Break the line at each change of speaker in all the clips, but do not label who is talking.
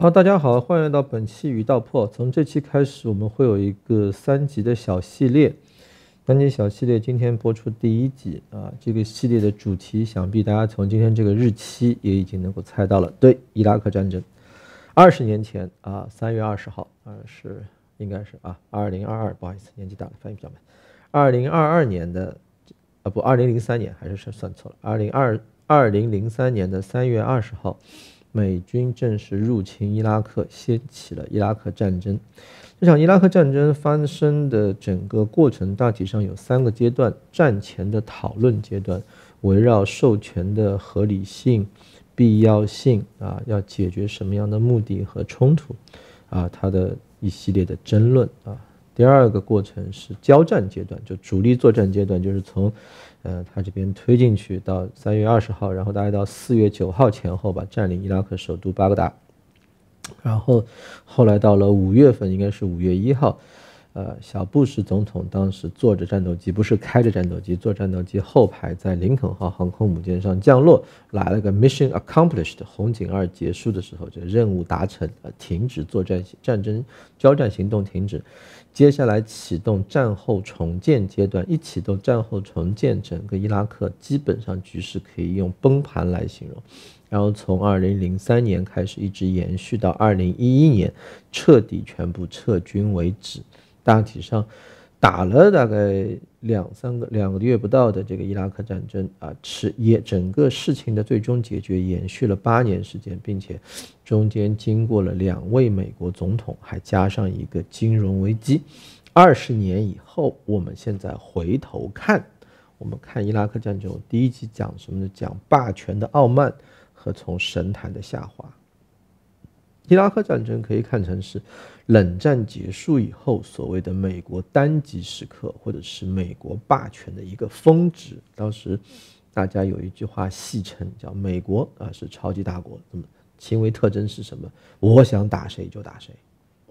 好，大家好，欢迎来到本期语道破。从这期开始，我们会有一个三集的小系列。三集小系列今天播出第一集啊，这个系列的主题想必大家从今天这个日期也已经能够猜到了。对，伊拉克战争，二十年前啊，三月二十号啊，是应该是啊，二零二二，不好意思，年纪大了，翻译比较慢。二零二二年的啊不，二零零三年还是算算错了，二零二二零零三年的三月二十号。美军正式入侵伊拉克，掀起了伊拉克战争。这场伊拉克战争发生的整个过程大体上有三个阶段：战前的讨论阶段，围绕授权的合理性、必要性啊，要解决什么样的目的和冲突啊，它的一系列的争论啊。第二个过程是交战阶段，就主力作战阶段，就是从。呃，他这边推进去到三月二十号，然后大概到四月九号前后吧，占领伊拉克首都巴格达。然后后来到了五月份，应该是五月一号，呃，小布什总统当时坐着战斗机，不是开着战斗机，坐战斗机后排在林肯号航空母舰上降落，来了个 mission accomplished，红警二结束的时候，这个任务达成，呃，停止作战战争交战行动停止。接下来启动战后重建阶段，一启动战后重建，整个伊拉克基本上局势可以用崩盘来形容。然后从二零零三年开始，一直延续到二零一一年彻底全部撤军为止，大体上。打了大概两三个两个月不到的这个伊拉克战争啊，是也整个事情的最终解决延续了八年时间，并且中间经过了两位美国总统，还加上一个金融危机。二十年以后，我们现在回头看，我们看伊拉克战争，第一集讲什么呢？讲霸权的傲慢和从神坛的下滑。伊拉克战争可以看成是冷战结束以后所谓的美国单极时刻，或者是美国霸权的一个峰值。当时大家有一句话戏称叫“美国啊是超级大国”，那么行为特征是什么？我想打谁就打谁，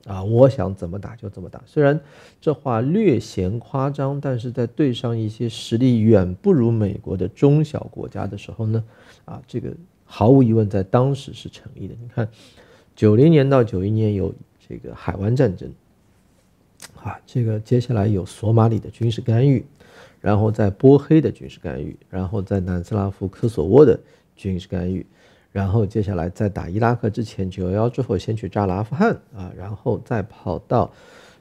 啊，我想怎么打就怎么打。虽然这话略显夸张，但是在对上一些实力远不如美国的中小国家的时候呢，啊，这个毫无疑问在当时是成立的。你看。九零年到九一年有这个海湾战争，啊，这个接下来有索马里的军事干预，然后在波黑的军事干预，然后在南斯拉夫科索沃的军事干预，然后接下来在打伊拉克之前九幺幺之后先去炸了阿富汗啊，然后再跑到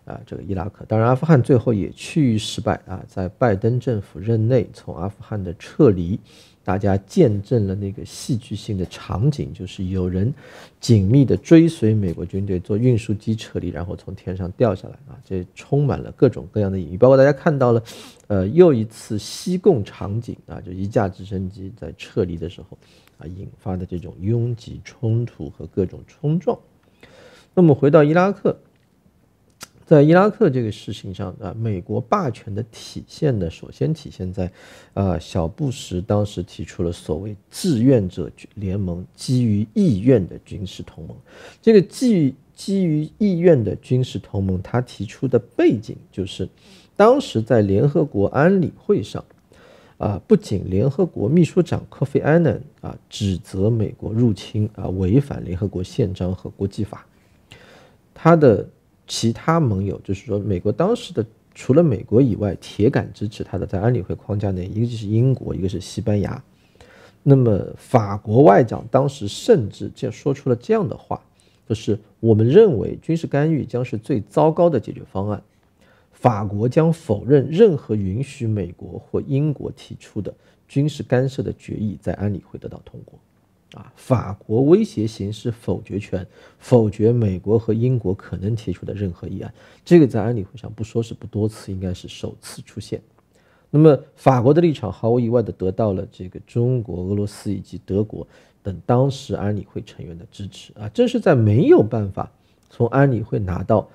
啊这个伊拉克，当然阿富汗最后也趋于失败啊，在拜登政府任内从阿富汗的撤离。大家见证了那个戏剧性的场景，就是有人紧密地追随美国军队坐运输机撤离，然后从天上掉下来啊！这充满了各种各样的隐喻，包括大家看到了，呃，又一次西贡场景啊，就一架直升机在撤离的时候啊引发的这种拥挤冲突和各种冲撞。那么回到伊拉克。在伊拉克这个事情上啊，美国霸权的体现呢，首先体现在，呃，小布什当时提出了所谓志愿者联盟，基于意愿的军事同盟。这个基于基于意愿的军事同盟，他提出的背景就是，当时在联合国安理会上，啊，不仅联合国秘书长科菲安南啊指责美国入侵啊违反联合国宪章和国际法，他的。其他盟友就是说，美国当时的除了美国以外，铁杆支持他的在安理会框架内，一个就是英国，一个是西班牙。那么法国外长当时甚至这说出了这样的话，就是我们认为军事干预将是最糟糕的解决方案，法国将否认任何允许美国或英国提出的军事干涉的决议在安理会得到通过。啊，法国威胁形式否决权，否决美国和英国可能提出的任何议案，这个在安理会上不说是不多次，应该是首次出现。那么法国的立场毫无意外的得到了这个中国、俄罗斯以及德国等当时安理会成员的支持啊，这是在没有办法从安理会拿到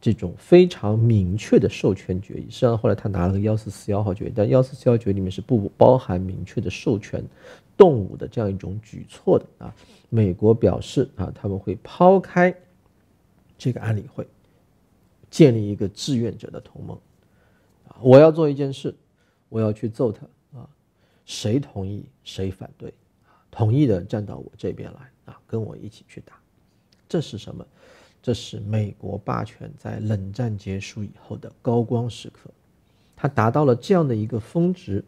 这种非常明确的授权决议，实际上后来他拿了个幺四四幺号决议，但幺四四幺决议里面是不包含明确的授权。动武的这样一种举措的啊，美国表示啊，他们会抛开这个安理会，建立一个志愿者的同盟啊，我要做一件事，我要去揍他啊，谁同意谁反对同意的站到我这边来啊，跟我一起去打。这是什么？这是美国霸权在冷战结束以后的高光时刻，它达到了这样的一个峰值，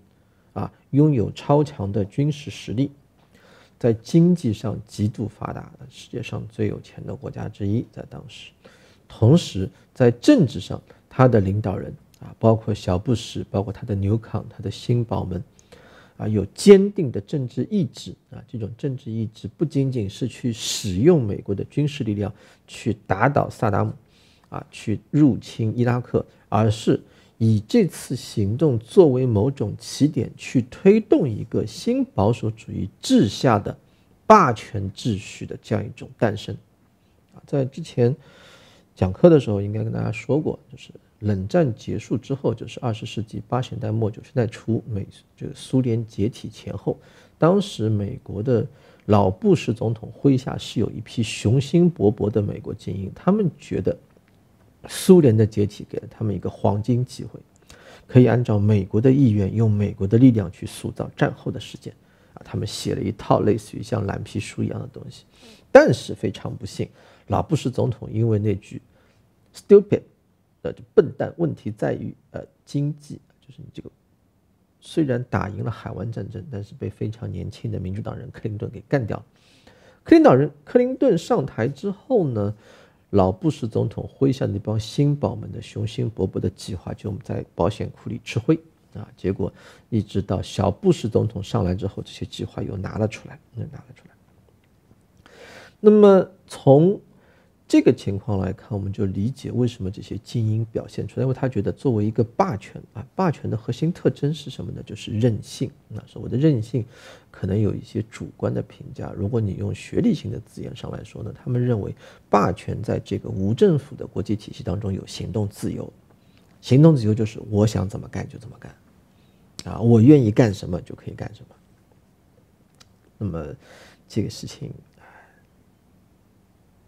啊，拥有超强的军事实力，在经济上极度发达的，世界上最有钱的国家之一，在当时，同时在政治上，他的领导人啊，包括小布什，包括他的纽康，他的新宝们。啊，有坚定的政治意志啊！这种政治意志不仅仅是去使用美国的军事力量去打倒萨达姆，啊，去入侵伊拉克，而是以这次行动作为某种起点，去推动一个新保守主义治下的霸权秩序的这样一种诞生。啊，在之前讲课的时候，应该跟大家说过，就是。冷战结束之后，就是二十世纪八十年代末九十年代初，美这个苏联解体前后，当时美国的老布什总统麾下是有一批雄心勃勃的美国精英，他们觉得苏联的解体给了他们一个黄金机会，可以按照美国的意愿，用美国的力量去塑造战后的世界。啊，他们写了一套类似于像蓝皮书一样的东西，但是非常不幸，老布什总统因为那句 “stupid”。呃，笨蛋，问题在于，呃，经济就是你这个，虽然打赢了海湾战争，但是被非常年轻的民主党人克林顿给干掉了。克林党人，克林顿上台之后呢，老布什总统麾下那帮新宝们的雄心勃勃的计划就在保险库里吃灰啊。结果一直到小布什总统上来之后，这些计划又拿了出来，又拿了出来。那么从这个情况来看，我们就理解为什么这些精英表现出来，因为他觉得作为一个霸权啊，霸权的核心特征是什么呢？就是任性。那所谓的任性，可能有一些主观的评价。如果你用学理性的字眼上来说呢，他们认为霸权在这个无政府的国际体系当中有行动自由，行动自由就是我想怎么干就怎么干，啊，我愿意干什么就可以干什么。那么这个事情。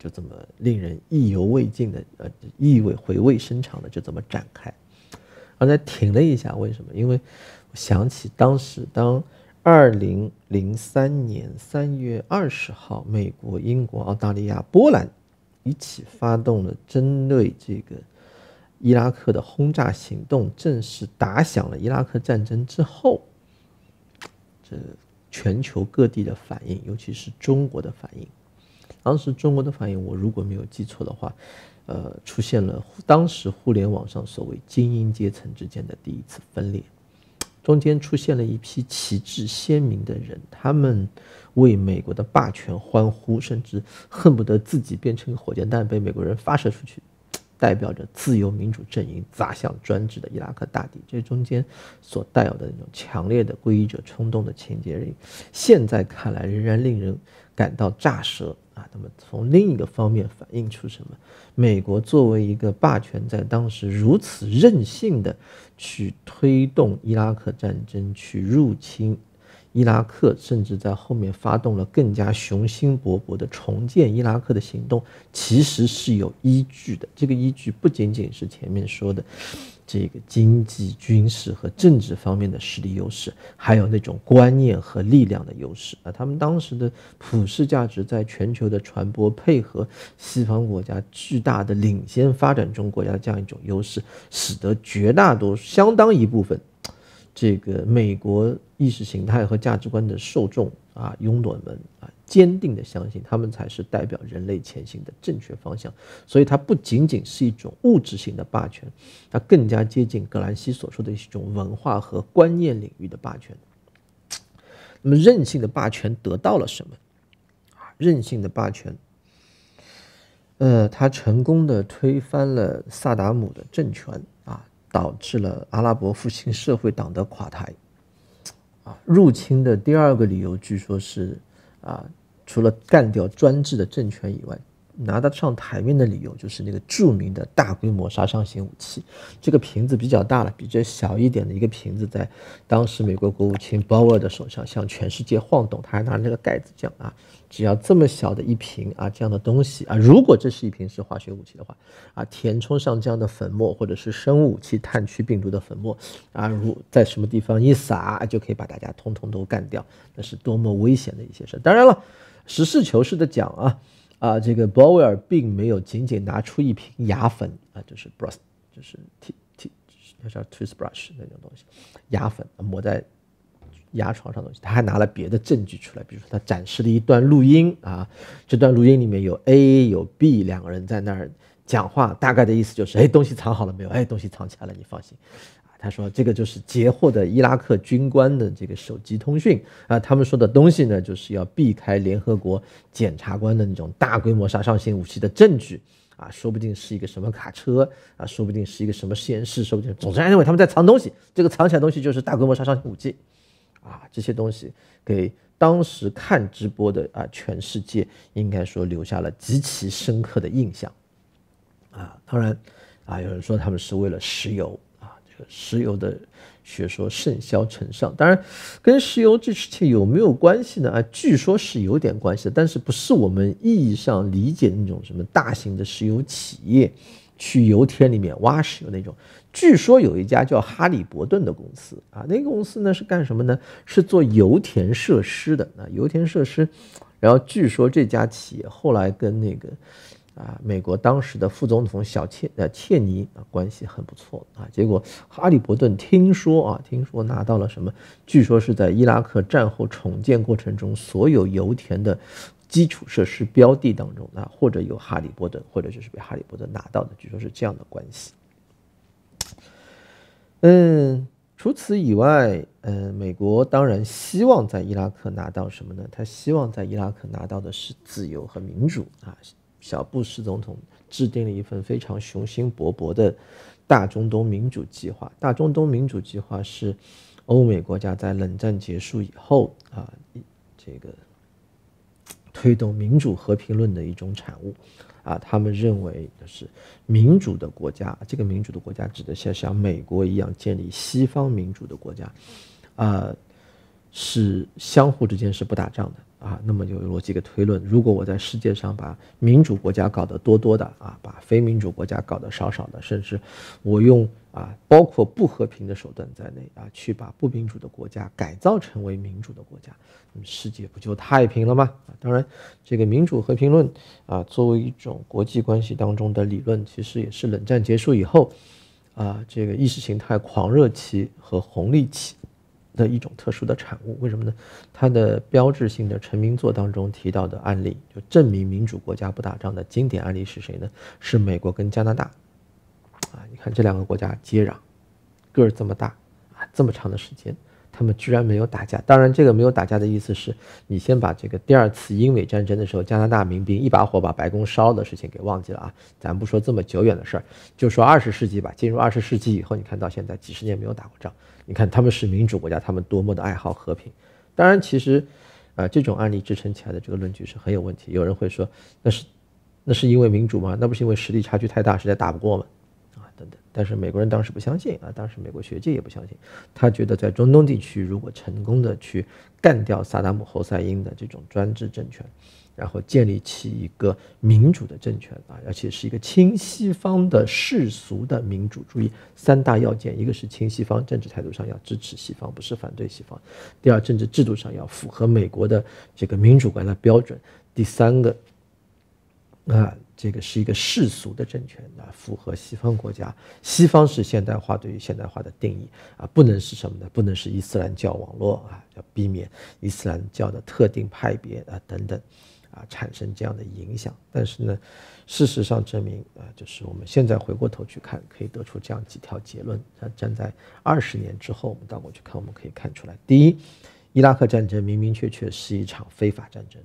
就这么令人意犹未尽的，呃，意味回味深长的，就这么展开。刚才停了一下，为什么？因为我想起当时，当二零零三年三月二十号，美国、英国、澳大利亚、波兰一起发动了针对这个伊拉克的轰炸行动，正式打响了伊拉克战争之后，这全球各地的反应，尤其是中国的反应。当时中国的反应，我如果没有记错的话，呃，出现了当时互联网上所谓精英阶层之间的第一次分裂，中间出现了一批旗帜鲜明的人，他们为美国的霸权欢呼，甚至恨不得自己变成火箭弹被美国人发射出去。代表着自由民主阵营砸向专制的伊拉克大地，这中间所带有的那种强烈的皈依者冲动的情节，现在看来仍然令人感到乍舌那么从另一个方面反映出什么？美国作为一个霸权，在当时如此任性的去推动伊拉克战争，去入侵。伊拉克甚至在后面发动了更加雄心勃勃的重建伊拉克的行动，其实是有依据的。这个依据不仅仅是前面说的这个经济、军事和政治方面的实力优势，还有那种观念和力量的优势啊。他们当时的普世价值在全球的传播，配合西方国家巨大的领先发展中国家的这样一种优势，使得绝大多数、相当一部分。这个美国意识形态和价值观的受众啊，拥趸们啊，坚定的相信他们才是代表人类前行的正确方向。所以，它不仅仅是一种物质性的霸权，它更加接近格兰西所说的一种文化和观念领域的霸权。那么，任性的霸权得到了什么？啊，任性的霸权，呃，他成功的推翻了萨达姆的政权。导致了阿拉伯复兴社会党的垮台，啊，入侵的第二个理由据说是，啊，除了干掉专制的政权以外。拿得上台面的理由就是那个著名的大规模杀伤性武器，这个瓶子比较大了，比这小一点的一个瓶子，在当时美国国务卿鲍威尔的手上向全世界晃动，他还拿着那个盖子讲啊，只要这么小的一瓶啊这样的东西啊，如果这是一瓶是化学武器的话啊，填充上这样的粉末或者是生物武器炭疽病毒的粉末啊，如在什么地方一撒就可以把大家通通都干掉，那是多么危险的一些事。当然了，实事求是的讲啊。啊，这个鲍威尔并没有仅仅拿出一瓶牙粉啊，就是 brush，就是 t t，那叫 toothbrush 那种东西，牙粉抹在牙床上的东西，他还拿了别的证据出来，比如说他展示了一段录音啊，这段录音里面有 A 有 B 两个人在那儿讲话，大概的意思就是，哎，东西藏好了没有？哎，东西藏起来了，你放心。他说：“这个就是截获的伊拉克军官的这个手机通讯。啊，他们说的东西呢，就是要避开联合国检察官的那种大规模杀伤性武器的证据。啊，说不定是一个什么卡车啊，说不定是一个什么实验室，说不定，总之认为他们在藏东西，这个藏起来的东西就是大规模杀伤性武器。啊，这些东西给当时看直播的啊全世界应该说留下了极其深刻的印象。啊，当然啊，有人说他们是为了石油。”石油的学说甚嚣尘上，当然跟石油这事情有没有关系呢？啊，据说是有点关系的，但是不是我们意义上理解的那种什么大型的石油企业去油田里面挖石油那种。据说有一家叫哈利伯顿的公司啊，那个公司呢是干什么呢？是做油田设施的啊，油田设施。然后据说这家企业后来跟那个。啊，美国当时的副总统小切呃切尼啊关系很不错啊，结果哈利伯顿听说啊，听说拿到了什么？据说是在伊拉克战后重建过程中所有油田的基础设施标的当中啊，或者有哈利伯顿，或者就是被哈利伯顿拿到的，据说是这样的关系。嗯，除此以外，嗯，美国当然希望在伊拉克拿到什么呢？他希望在伊拉克拿到的是自由和民主啊。小布什总统制定了一份非常雄心勃勃的大中东民主计划。大中东民主计划是欧美国家在冷战结束以后啊，这个推动民主和平论的一种产物。啊，他们认为就是民主的国家，这个民主的国家指的是像美国一样建立西方民主的国家，啊，是相互之间是不打仗的。啊，那么就逻辑个推论：如果我在世界上把民主国家搞得多多的啊，把非民主国家搞得少少的，甚至我用啊包括不和平的手段在内啊，去把不民主的国家改造成为民主的国家，那么世界不就太平了吗？啊，当然，这个民主和平论啊，作为一种国际关系当中的理论，其实也是冷战结束以后啊，这个意识形态狂热期和红利期。的一种特殊的产物，为什么呢？它的标志性的成名作当中提到的案例，就证明民主国家不打仗的经典案例是谁呢？是美国跟加拿大。啊，你看这两个国家接壤，个儿这么大，啊，这么长的时间。他们居然没有打架，当然，这个没有打架的意思是你先把这个第二次英美战争的时候，加拿大民兵一把火把白宫烧的事情给忘记了啊。咱不说这么久远的事儿，就说二十世纪吧。进入二十世纪以后，你看到现在几十年没有打过仗，你看他们是民主国家，他们多么的爱好和平。当然，其实，啊，这种案例支撑起来的这个论据是很有问题。有人会说，那是，那是因为民主吗？那不是因为实力差距太大，实在打不过吗？但是美国人当时不相信啊，当时美国学界也不相信，他觉得在中东地区如果成功的去干掉萨达姆侯赛因的这种专制政权，然后建立起一个民主的政权啊，而且是一个亲西方的世俗的民主主义，三大要件，一个是亲西方，政治态度上要支持西方，不是反对西方；第二，政治制度上要符合美国的这个民主观的标准；第三个，啊。这个是一个世俗的政权啊，符合西方国家。西方是现代化对于现代化的定义啊，不能是什么呢？不能是伊斯兰教网络啊，要避免伊斯兰教的特定派别啊等等啊产生这样的影响。但是呢，事实上证明啊，就是我们现在回过头去看，可以得出这样几条结论。啊，站在二十年之后，我们倒过去看，我们可以看出来：第一，伊拉克战争明明确确是一场非法战争，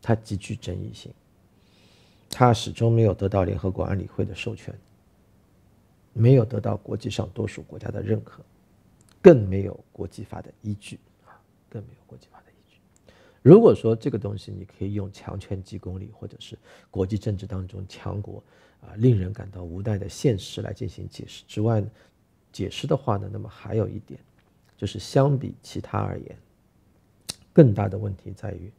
它极具争议性。他始终没有得到联合国安理会的授权，没有得到国际上多数国家的认可，更没有国际法的依据啊，更没有国际法的依据。如果说这个东西你可以用强权即公理，或者是国际政治当中强国啊令人感到无奈的现实来进行解释之外呢，解释的话呢，那么还有一点，就是相比其他而言，更大的问题在于。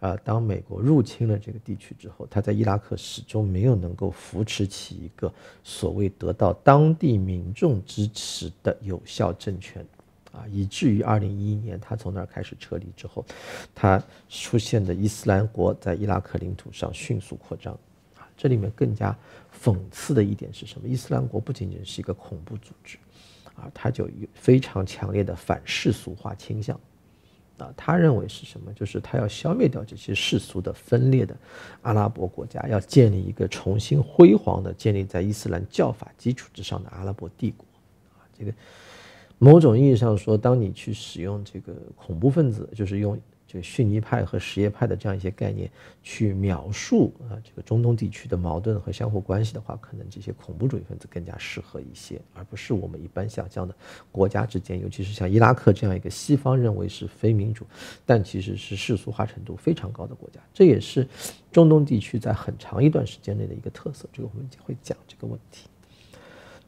啊，当美国入侵了这个地区之后，他在伊拉克始终没有能够扶持起一个所谓得到当地民众支持的有效政权，啊，以至于二零一一年他从那儿开始撤离之后，他出现的伊斯兰国在伊拉克领土上迅速扩张。啊，这里面更加讽刺的一点是什么？伊斯兰国不仅仅是一个恐怖组织，啊，它就有非常强烈的反世俗化倾向。啊，他认为是什么？就是他要消灭掉这些世俗的分裂的阿拉伯国家，要建立一个重新辉煌的建立在伊斯兰教法基础之上的阿拉伯帝国。啊，这个某种意义上说，当你去使用这个恐怖分子，就是用。就逊尼派和什叶派的这样一些概念去描述啊，这个中东地区的矛盾和相互关系的话，可能这些恐怖主义分子更加适合一些，而不是我们一般想象的国家之间，尤其是像伊拉克这样一个西方认为是非民主，但其实是世俗化程度非常高的国家。这也是中东地区在很长一段时间内的一个特色。这个我们会讲这个问题。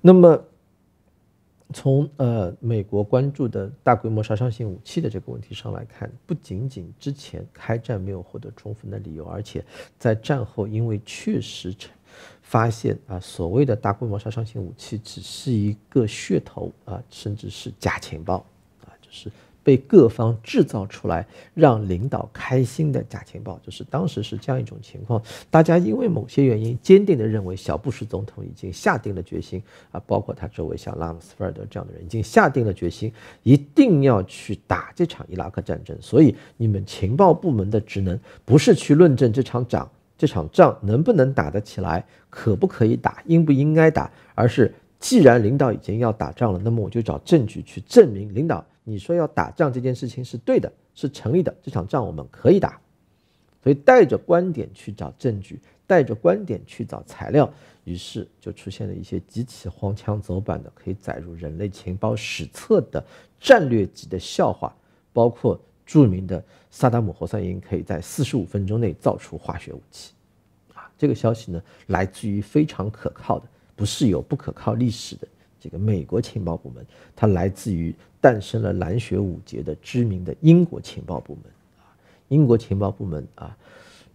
那么。从呃美国关注的大规模杀伤性武器的这个问题上来看，不仅仅之前开战没有获得充分的理由，而且在战后因为确实发现啊所谓的大规模杀伤性武器只是一个噱头啊，甚至是假情报啊，就是。被各方制造出来让领导开心的假情报，就是当时是这样一种情况。大家因为某些原因，坚定地认为小布什总统已经下定了决心啊，包括他周围像拉姆斯菲尔德这样的人，已经下定了决心，一定要去打这场伊拉克战争。所以，你们情报部门的职能不是去论证这场仗，这场仗能不能打得起来，可不可以打，应不应该打，而是既然领导已经要打仗了，那么我就找证据去证明领导。你说要打仗这件事情是对的，是成立的，这场仗我们可以打，所以带着观点去找证据，带着观点去找材料，于是就出现了一些极其荒腔走板的可以载入人类情报史册的战略级的笑话，包括著名的萨达姆侯赛因可以在四十五分钟内造出化学武器，啊，这个消息呢来自于非常可靠的，不是有不可靠历史的。这个美国情报部门，它来自于诞生了蓝血五节的知名的英国情报部门啊。英国情报部门啊，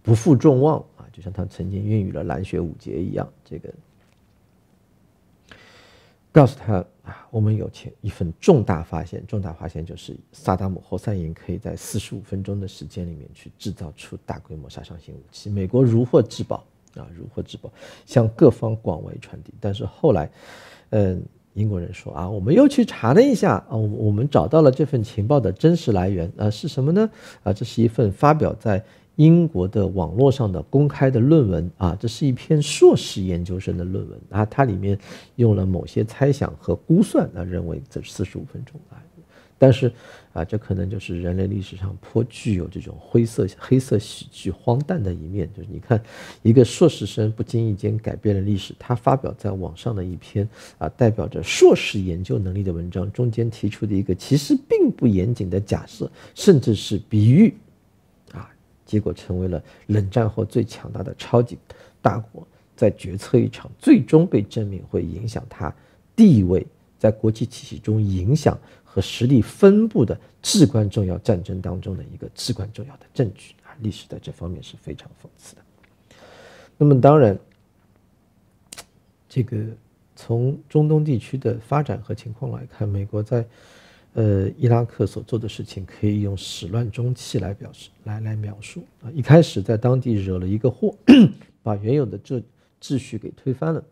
不负众望啊，就像他曾经孕育了蓝血五节一样。这个告诉他啊，我们有钱一份重大发现，重大发现就是萨达姆侯赛因可以在四十五分钟的时间里面去制造出大规模杀伤性武器。美国如获至宝啊，如获至宝，向各方广为传递。但是后来，嗯。英国人说啊，我们又去查了一下啊，我我们找到了这份情报的真实来源啊，是什么呢？啊，这是一份发表在英国的网络上的公开的论文啊，这是一篇硕士研究生的论文啊，它里面用了某些猜想和估算啊，认为这四十五分钟啊。但是，啊，这可能就是人类历史上颇具有这种灰色、黑色喜剧、荒诞的一面。就是你看，一个硕士生不经意间改变了历史。他发表在网上的一篇啊，代表着硕士研究能力的文章，中间提出的一个其实并不严谨的假设，甚至是比喻，啊，结果成为了冷战后最强大的超级大国，在决策一场最终被证明会影响他地位在国际体系中影响。和实力分布的至关重要战争当中的一个至关重要的证据啊，历史在这方面是非常讽刺的。那么当然，这个从中东地区的发展和情况来看，美国在呃伊拉克所做的事情可以用始乱终弃来表示，来来描述啊。一开始在当地惹了一个祸，把原有的这秩序给推翻了。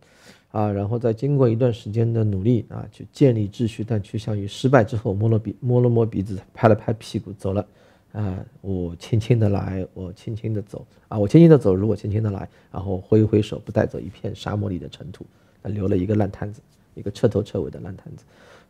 啊，然后在经过一段时间的努力啊，去建立秩序，但趋向于失败之后，摸了鼻摸了摸鼻子，拍了拍屁股走了。啊，我轻轻的来，我轻轻的走。啊，我轻轻的走，如果轻轻的来，然后挥一挥手，不带走一片沙漠里的尘土，留了一个烂摊子，一个彻头彻尾的烂摊子。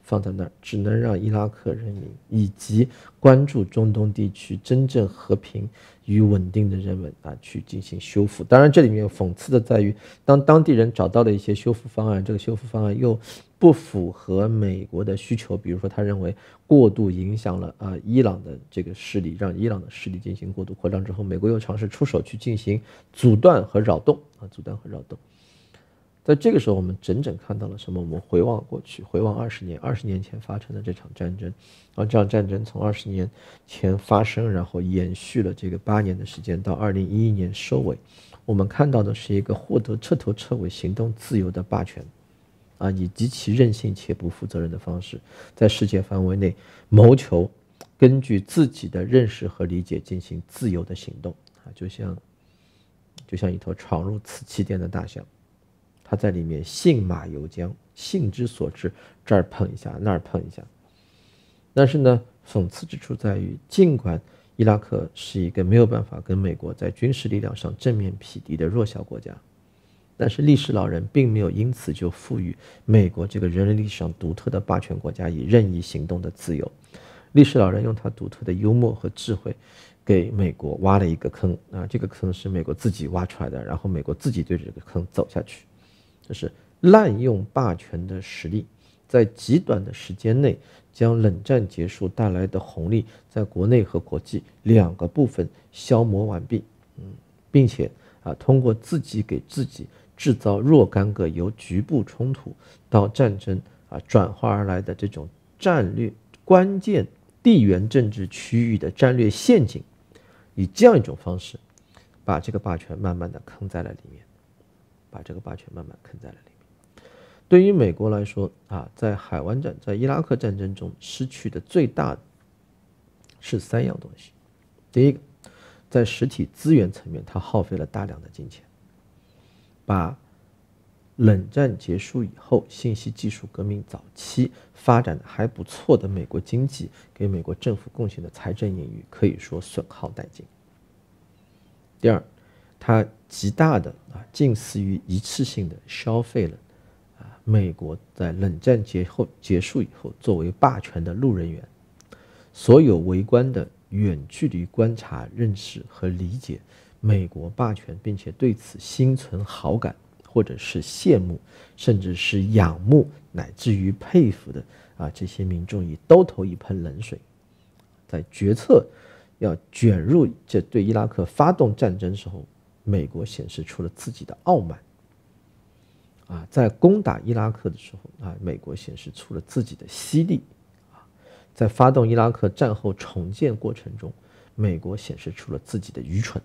放在那儿，只能让伊拉克人民以及关注中东地区真正和平与稳定的人们啊去进行修复。当然，这里面讽刺的在于，当当地人找到了一些修复方案，这个修复方案又不符合美国的需求。比如说，他认为过度影响了啊伊朗的这个势力，让伊朗的势力进行过度扩张之后，美国又尝试出手去进行阻断和扰动啊，阻断和扰动。在这个时候，我们整整看到了什么？我们回望过去，回望二十年，二十年前发生的这场战争，而，这场战争从二十年前发生，然后延续了这个八年的时间，到二零一一年收尾。我们看到的是一个获得彻头彻尾行动自由的霸权，啊，以极其任性且不负责任的方式，在世界范围内谋求根据自己的认识和理解进行自由的行动啊，就像就像一头闯入瓷器店的大象，他在里面信马由缰，性之所至，这儿碰一下，那儿碰一下。但是呢，讽刺之处在于，尽管伊拉克是一个没有办法跟美国在军事力量上正面匹敌的弱小国家。但是历史老人并没有因此就赋予美国这个人类历史上独特的霸权国家以任意行动的自由。历史老人用他独特的幽默和智慧，给美国挖了一个坑啊！这个坑是美国自己挖出来的，然后美国自己对着这个坑走下去，这是滥用霸权的实力，在极短的时间内将冷战结束带来的红利，在国内和国际两个部分消磨完毕。嗯，并且啊，通过自己给自己。制造若干个由局部冲突到战争啊转化而来的这种战略关键地缘政治区域的战略陷阱，以这样一种方式，把这个霸权慢慢的坑在了里面，把这个霸权慢慢坑在了里面。对于美国来说啊，在海湾战在伊拉克战争中失去的最大的是三样东西。第一个，在实体资源层面，它耗费了大量的金钱。把冷战结束以后，信息技术革命早期发展的还不错的美国经济给美国政府贡献的财政盈余，可以说损耗殆尽。第二，它极大的啊，近似于一次性的消费了啊，美国在冷战结后结束以后作为霸权的路人缘，所有围观的远距离观察、认识和理解。美国霸权，并且对此心存好感，或者是羡慕，甚至是仰慕，乃至于佩服的啊，这些民众以兜头一盆冷水，在决策要卷入这对伊拉克发动战争时候，美国显示出了自己的傲慢。啊，在攻打伊拉克的时候啊，美国显示出了自己的犀利。啊，在发动伊拉克战后重建过程中，美国显示出了自己的愚蠢。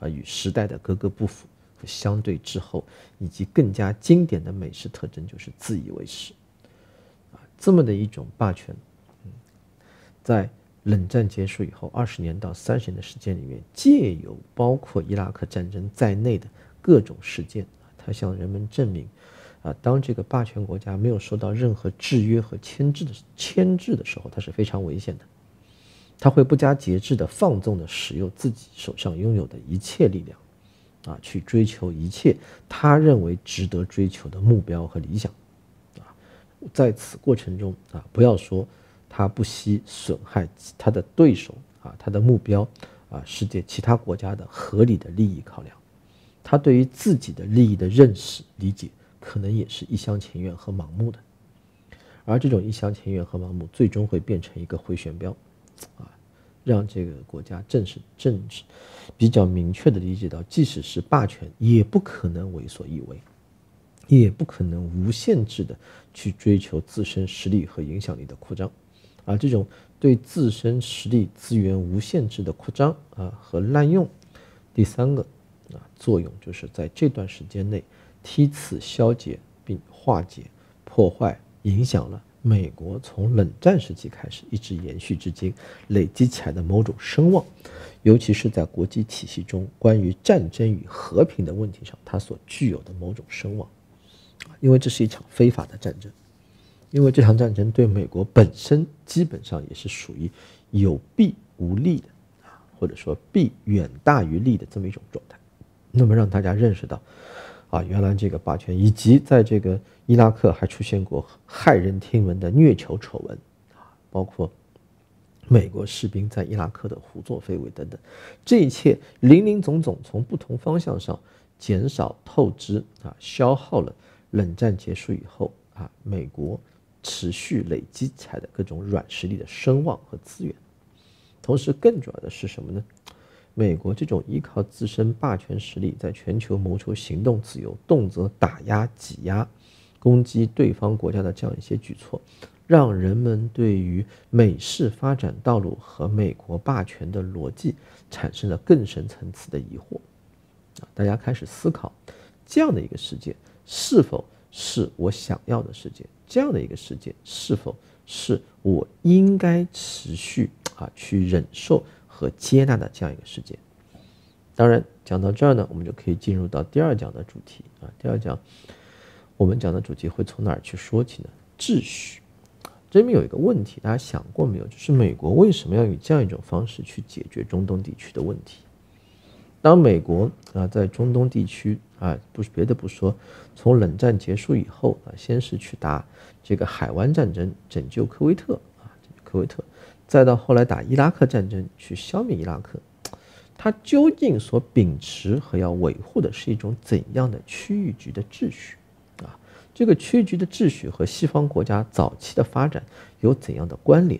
啊，与时代的格格不符和相对滞后，以及更加经典的美式特征就是自以为是。啊，这么的一种霸权，在冷战结束以后二十年到三十年的时间里面，借由包括伊拉克战争在内的各种事件，他向人们证明，啊，当这个霸权国家没有受到任何制约和牵制的牵制的时候，它是非常危险的。他会不加节制的放纵的使用自己手上拥有的一切力量，啊，去追求一切他认为值得追求的目标和理想，啊，在此过程中啊，不要说他不惜损害他的对手啊，他的目标啊，世界其他国家的合理的利益考量，他对于自己的利益的认识理解，可能也是一厢情愿和盲目的，而这种一厢情愿和盲目，最终会变成一个回旋镖。啊，让这个国家正是政治比较明确的理解到，即使是霸权，也不可能为所欲为，也不可能无限制的去追求自身实力和影响力的扩张，啊这种对自身实力资源无限制的扩张啊和滥用，第三个啊作用就是在这段时间内梯次消解并化解破坏影响了。美国从冷战时期开始一直延续至今，累积起来的某种声望，尤其是在国际体系中关于战争与和平的问题上，它所具有的某种声望，因为这是一场非法的战争，因为这场战争对美国本身基本上也是属于有弊无利的啊，或者说弊远大于利的这么一种状态，那么让大家认识到。啊，原来这个霸权，以及在这个伊拉克还出现过骇人听闻的虐囚丑闻，啊，包括美国士兵在伊拉克的胡作非为等等，这一切林林总总，从不同方向上减少透支啊，消耗了冷战结束以后啊，美国持续累积起来的各种软实力的声望和资源，同时更主要的是什么呢？美国这种依靠自身霸权实力在全球谋求行动自由、动辄打压、挤压、攻击对方国家的这样一些举措，让人们对于美式发展道路和美国霸权的逻辑产生了更深层次的疑惑。啊，大家开始思考，这样的一个世界是否是我想要的世界？这样的一个世界是否是我应该持续啊去忍受和接纳的这样一个世界？当然，讲到这儿呢，我们就可以进入到第二讲的主题啊。第二讲我们讲的主题会从哪儿去说起呢？秩序。这里面有一个问题，大家想过没有？就是美国为什么要以这样一种方式去解决中东地区的问题？当美国啊在中东地区啊，不是别的不说，从冷战结束以后啊，先是去打这个海湾战争，拯救科威特啊，科威特，再到后来打伊拉克战争，去消灭伊拉克，他究竟所秉持和要维护的是一种怎样的区域局的秩序啊？这个区域局的秩序和西方国家早期的发展有怎样的关联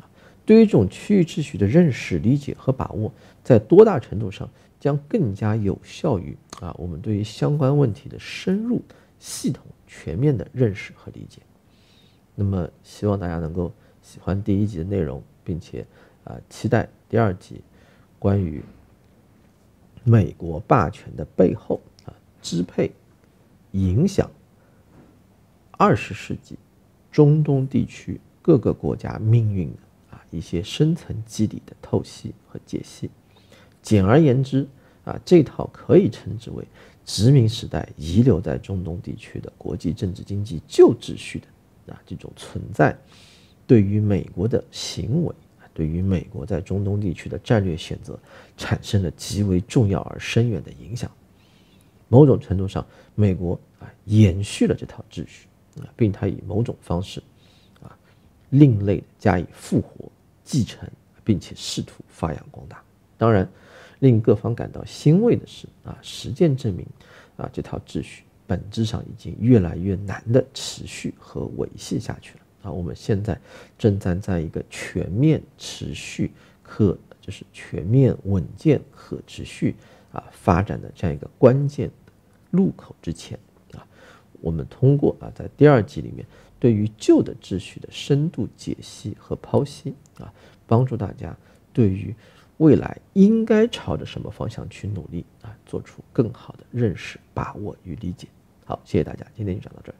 啊？对于这种区域秩序的认识、理解和把握，在多大程度上？将更加有效于啊，我们对于相关问题的深入、系统、全面的认识和理解。那么，希望大家能够喜欢第一集的内容，并且啊，期待第二集关于美国霸权的背后啊，支配、影响二十世纪中东地区各个国家命运的啊一些深层基底的透析和解析。简而言之，啊，这套可以称之为殖民时代遗留在中东地区的国际政治经济旧秩序的啊这种存在，对于美国的行为，对于美国在中东地区的战略选择，产生了极为重要而深远的影响。某种程度上，美国啊延续了这套秩序啊，并它以某种方式啊另类的加以复活、继承，并且试图发扬光大。当然。令各方感到欣慰的是，啊，实践证明，啊，这套秩序本质上已经越来越难的持续和维系下去了。啊，我们现在正站在一个全面、持续、可就是全面、稳健、可持续啊发展的这样一个关键路口之前。啊，我们通过啊，在第二季里面对于旧的秩序的深度解析和剖析，啊，帮助大家对于。未来应该朝着什么方向去努力啊？做出更好的认识、把握与理解。好，谢谢大家，今天就讲到这儿。